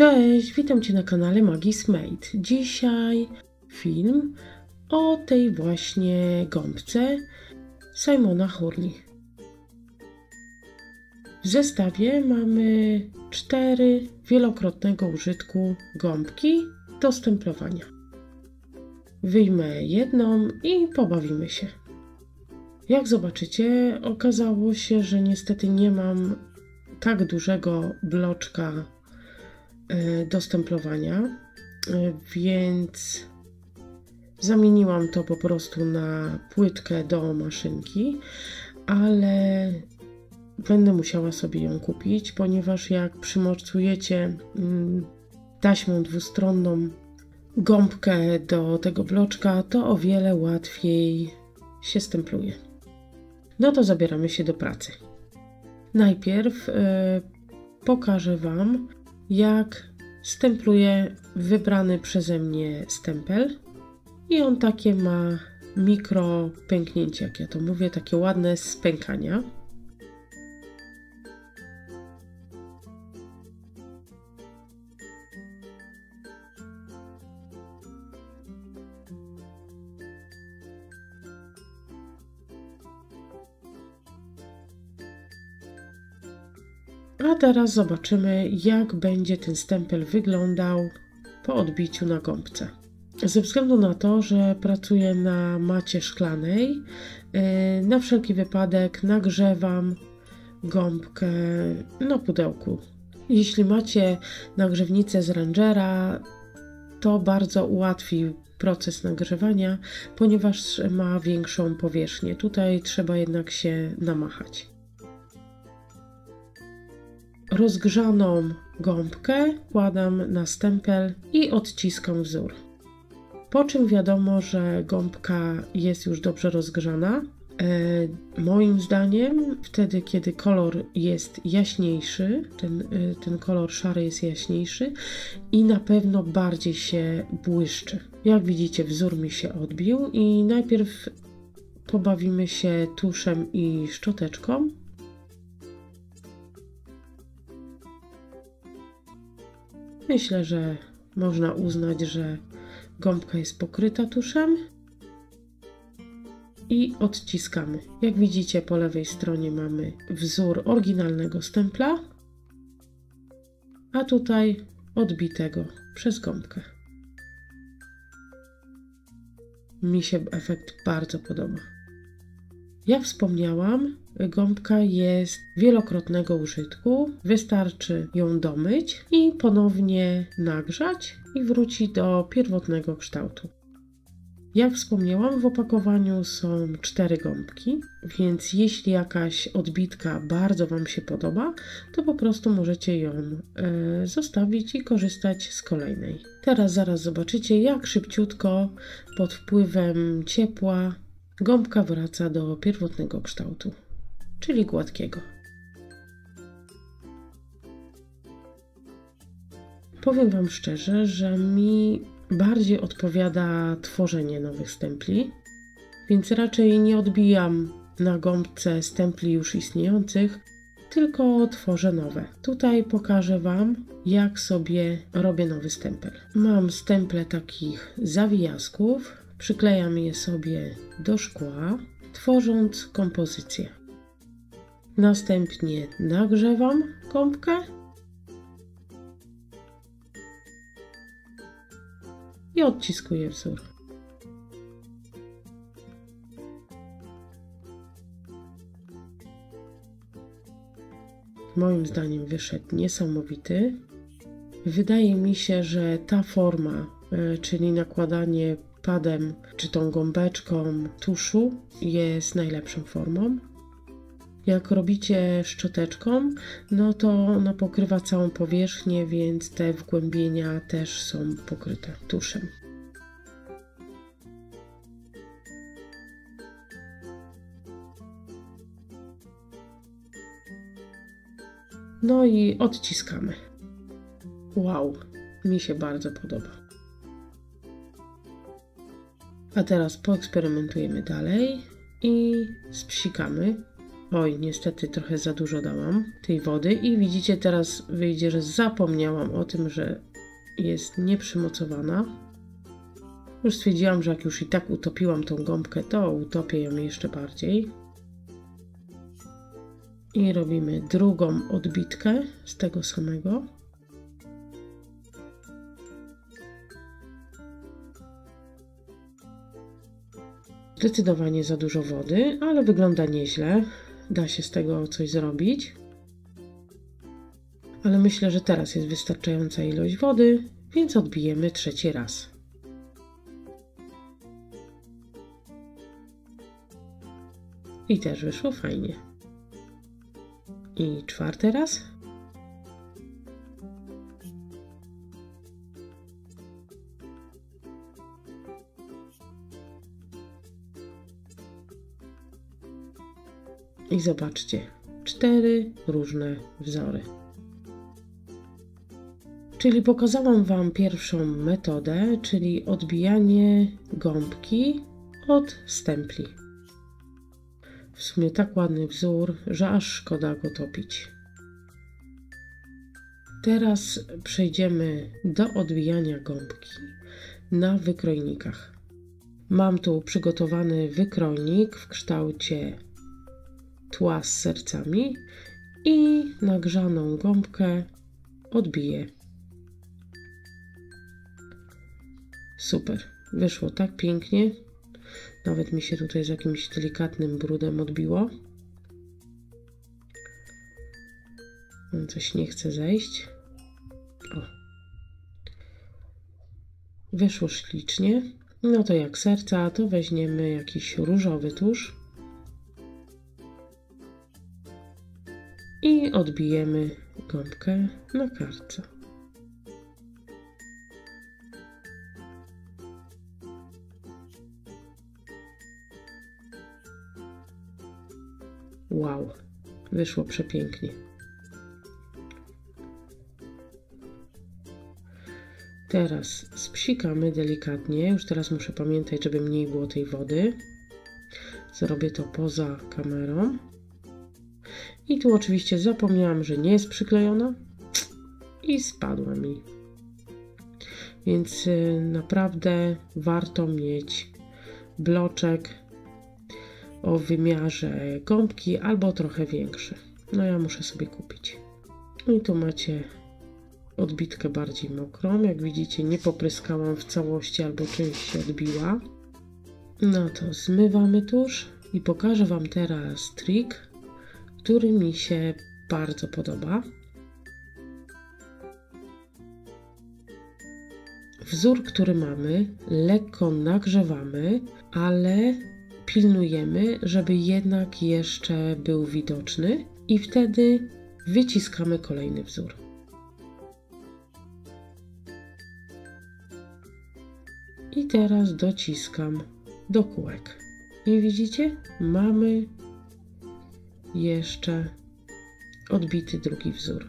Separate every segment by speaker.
Speaker 1: Cześć, witam Cię na kanale Magis Made. Dzisiaj film o tej właśnie gąbce Simona Hurley. W zestawie mamy cztery wielokrotnego użytku gąbki do stemplowania. Wyjmę jedną i pobawimy się. Jak zobaczycie, okazało się, że niestety nie mam tak dużego bloczka do stemplowania, e, więc zamieniłam to po prostu na płytkę do maszynki, ale będę musiała sobie ją kupić, ponieważ jak przymocujecie mm, taśmą dwustronną gąbkę do tego bloczka, to o wiele łatwiej się stempluje. No to zabieramy się do pracy. Najpierw y, pokażę Wam, jak stempluję wybrany przeze mnie stempel. I on takie ma mikro pęknięcie, jak ja to mówię, takie ładne spękania. A teraz zobaczymy, jak będzie ten stempel wyglądał po odbiciu na gąbce. Ze względu na to, że pracuję na macie szklanej, e, na wszelki wypadek nagrzewam gąbkę na pudełku. Jeśli macie nagrzewnicę z Rangera, to bardzo ułatwi proces nagrzewania, ponieważ ma większą powierzchnię. Tutaj trzeba jednak się namachać rozgrzaną gąbkę kładam na stempel i odciskam wzór. Po czym wiadomo, że gąbka jest już dobrze rozgrzana. E, moim zdaniem, wtedy kiedy kolor jest jaśniejszy, ten, e, ten kolor szary jest jaśniejszy i na pewno bardziej się błyszczy. Jak widzicie, wzór mi się odbił i najpierw pobawimy się tuszem i szczoteczką. Myślę, że można uznać, że gąbka jest pokryta tuszem i odciskamy. Jak widzicie po lewej stronie mamy wzór oryginalnego stempla, a tutaj odbitego przez gąbkę. Mi się efekt bardzo podoba. Jak wspomniałam, gąbka jest wielokrotnego użytku. Wystarczy ją domyć i ponownie nagrzać i wróci do pierwotnego kształtu. Jak wspomniałam, w opakowaniu są cztery gąbki, więc jeśli jakaś odbitka bardzo Wam się podoba, to po prostu możecie ją e, zostawić i korzystać z kolejnej. Teraz zaraz zobaczycie, jak szybciutko pod wpływem ciepła gąbka wraca do pierwotnego kształtu, czyli gładkiego. Powiem Wam szczerze, że mi bardziej odpowiada tworzenie nowych stempli, więc raczej nie odbijam na gąbce stempli już istniejących, tylko tworzę nowe. Tutaj pokażę Wam, jak sobie robię nowy stempel. Mam stemple takich zawijasków, Przyklejam je sobie do szkła, tworząc kompozycję. Następnie nagrzewam gąbkę i odciskuję wzór. Moim zdaniem wyszedł niesamowity. Wydaje mi się, że ta forma, e, czyli nakładanie padem czy tą gąbeczką tuszu jest najlepszą formą. Jak robicie szczoteczką, no to ona pokrywa całą powierzchnię, więc te wgłębienia też są pokryte tuszem. No i odciskamy. Wow, mi się bardzo podoba. A teraz poeksperymentujemy dalej i spsikamy. Oj, niestety trochę za dużo dałam tej wody i widzicie teraz wyjdzie, że zapomniałam o tym, że jest nieprzymocowana. Już stwierdziłam, że jak już i tak utopiłam tą gąbkę, to utopię ją jeszcze bardziej. I robimy drugą odbitkę z tego samego. Zdecydowanie za dużo wody, ale wygląda nieźle. Da się z tego coś zrobić. Ale myślę, że teraz jest wystarczająca ilość wody, więc odbijemy trzeci raz. I też wyszło fajnie. I czwarty raz. I zobaczcie, cztery różne wzory. Czyli pokazałam Wam pierwszą metodę, czyli odbijanie gąbki od stempli. W sumie tak ładny wzór, że aż szkoda go topić. Teraz przejdziemy do odbijania gąbki na wykrojnikach. Mam tu przygotowany wykrojnik w kształcie tła z sercami i nagrzaną gąbkę odbiję. Super, wyszło tak pięknie. Nawet mi się tutaj z jakimś delikatnym brudem odbiło. Coś nie chce zejść. O. Wyszło ślicznie. No to jak serca, to weźmiemy jakiś różowy tusz. I odbijemy gąbkę na kartce. Wow, wyszło przepięknie. Teraz spsikamy delikatnie. Już teraz muszę pamiętać, żeby mniej było tej wody. Zrobię to poza kamerą. I tu oczywiście zapomniałam, że nie jest przyklejona i spadła mi. Więc y, naprawdę warto mieć bloczek o wymiarze gąbki albo trochę większy. No ja muszę sobie kupić. No I tu macie odbitkę bardziej mokrą. Jak widzicie nie popryskałam w całości albo część się odbiła. No to zmywamy tuż i pokażę Wam teraz trik, który mi się bardzo podoba. Wzór, który mamy, lekko nagrzewamy, ale pilnujemy, żeby jednak jeszcze był widoczny i wtedy wyciskamy kolejny wzór. I teraz dociskam do kółek. I widzicie? Mamy jeszcze odbity drugi wzór.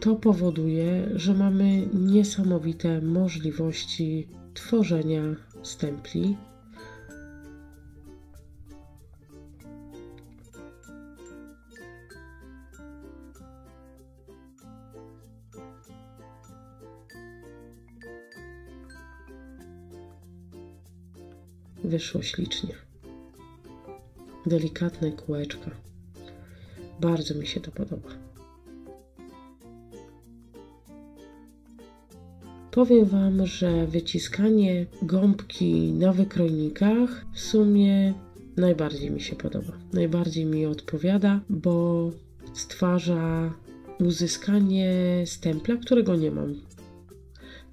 Speaker 1: To powoduje, że mamy niesamowite możliwości tworzenia stempli. Wyszło ślicznie. Delikatne kółeczka. Bardzo mi się to podoba. Powiem Wam, że wyciskanie gąbki na wykrojnikach w sumie najbardziej mi się podoba. Najbardziej mi odpowiada, bo stwarza uzyskanie stempla, którego nie mam.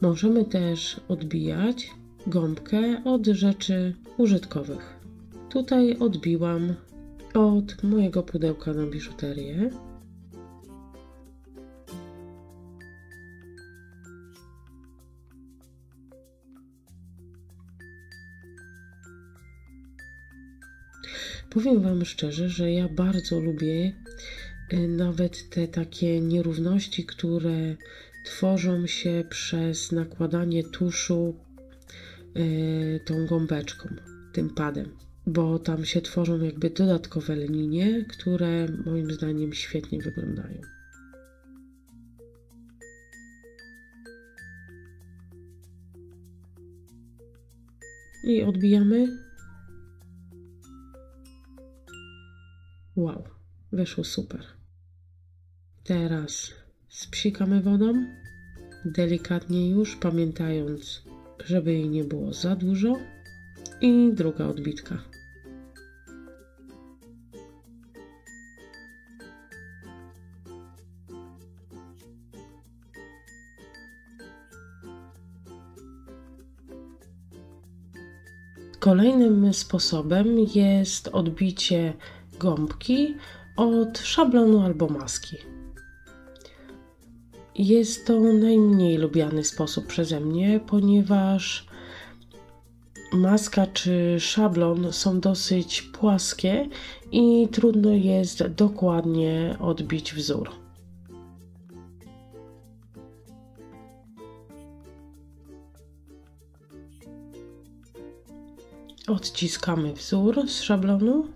Speaker 1: Możemy też odbijać gąbkę od rzeczy użytkowych. Tutaj odbiłam od mojego pudełka na biżuterię. Powiem Wam szczerze, że ja bardzo lubię y, nawet te takie nierówności, które tworzą się przez nakładanie tuszu y, tą gąbeczką, tym padem. Bo tam się tworzą jakby dodatkowe linie, które moim zdaniem świetnie wyglądają. I odbijamy. Wow, wyszło super. Teraz spsikamy wodą, delikatnie już, pamiętając, żeby jej nie było za dużo. I druga odbitka. Kolejnym sposobem jest odbicie gąbki od szablonu albo maski. Jest to najmniej lubiany sposób przeze mnie, ponieważ maska czy szablon są dosyć płaskie i trudno jest dokładnie odbić wzór. Odciskamy wzór z szablonu.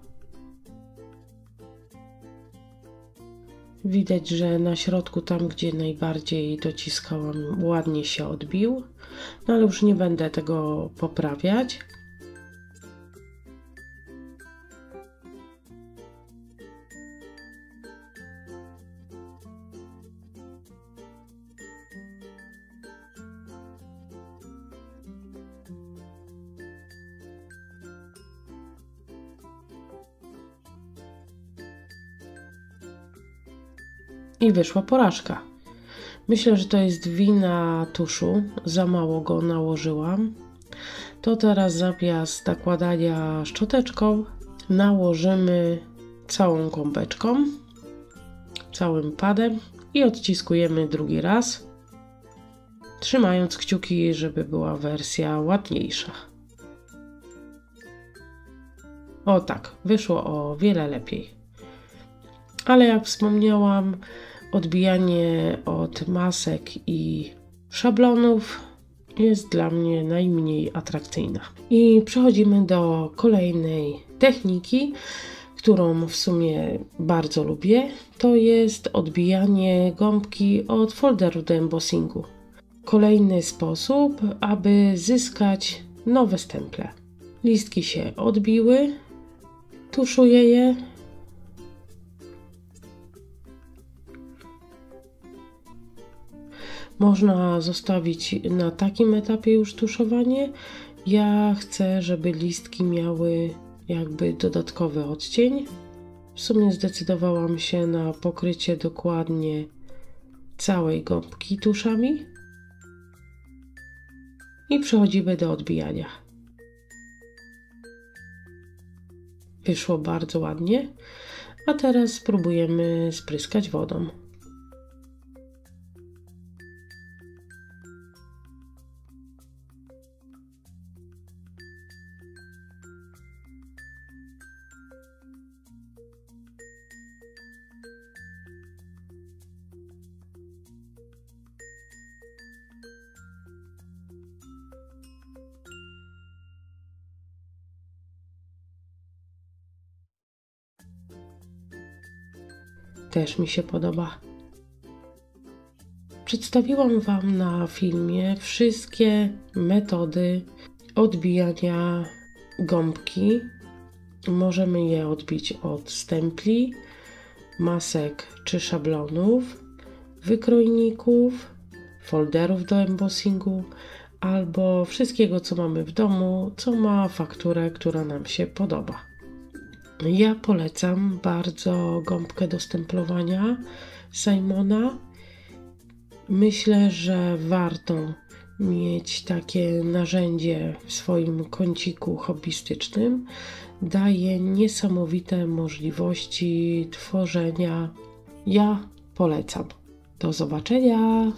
Speaker 1: Widać, że na środku, tam gdzie najbardziej dociskałam, ładnie się odbił. No ale już nie będę tego poprawiać. I wyszła porażka. Myślę, że to jest wina tuszu, za mało go nałożyłam. To teraz zamiast nakładania szczoteczką nałożymy całą gąbeczką, całym padem i odciskujemy drugi raz, trzymając kciuki, żeby była wersja ładniejsza. O tak, wyszło o wiele lepiej. Ale jak wspomniałam, odbijanie od masek i szablonów jest dla mnie najmniej atrakcyjna. I przechodzimy do kolejnej techniki, którą w sumie bardzo lubię. To jest odbijanie gąbki od folderu do embossingu. Kolejny sposób, aby zyskać nowe stemple. Listki się odbiły, tuszuję je Można zostawić na takim etapie już tuszowanie. Ja chcę, żeby listki miały jakby dodatkowy odcień. W sumie zdecydowałam się na pokrycie dokładnie całej gąbki tuszami. I przechodzimy do odbijania. Wyszło bardzo ładnie, a teraz spróbujemy spryskać wodą. Też mi się podoba. Przedstawiłam Wam na filmie wszystkie metody odbijania gąbki. Możemy je odbić od stempli, masek czy szablonów, wykrojników, folderów do embossingu albo wszystkiego, co mamy w domu, co ma fakturę, która nam się podoba. Ja polecam bardzo gąbkę do stemplowania Simona. Myślę, że warto mieć takie narzędzie w swoim kąciku hobbystycznym. Daje niesamowite możliwości tworzenia. Ja polecam. Do zobaczenia!